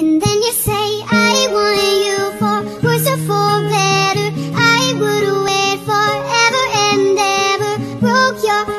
And then you say I want you for worse or for better I would wait forever and ever Broke your heart.